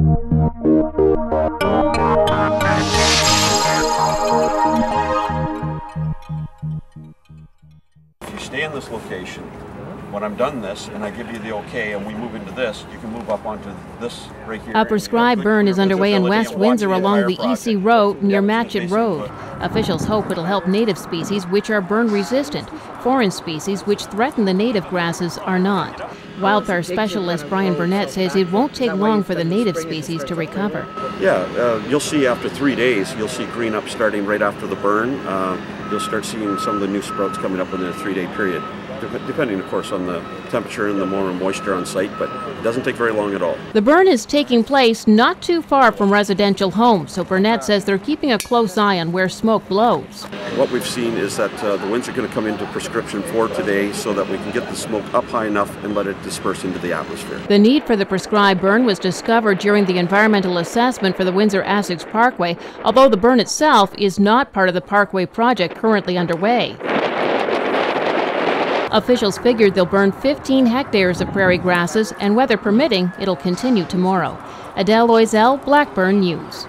If you stay in this location, when I'm done this and I give you the okay and we move into this, you can move up onto this right here. A prescribed burn is underway in West Windsor along the EC Row near Matchette Road. Officials hope it'll help native species which are burn resistant. Foreign species which threaten the native grasses are not. Wildfire specialist Brian Burnett says it won't take long for the native species to recover. Yeah, uh, you'll see after three days, you'll see green up starting right after the burn. Uh, you'll start seeing some of the new sprouts coming up within a three day period, Dep- depending, of course, on the temperature and the more moisture on site, but it doesn't take very long at all. The burn is taking place not too far from residential homes, so Burnett says they're keeping a close eye on where smoke blows. What we've seen is that uh, the winds are going to come into prescription for today so that we can get the smoke up high enough and let it disperse into the atmosphere. The need for the prescribed burn was discovered during the environmental assessment for the Windsor Essex Parkway, although the burn itself is not part of the Parkway project currently underway. Officials figured they'll burn 15 hectares of prairie grasses, and weather permitting, it'll continue tomorrow. Adelle Loiselle, Blackburn News.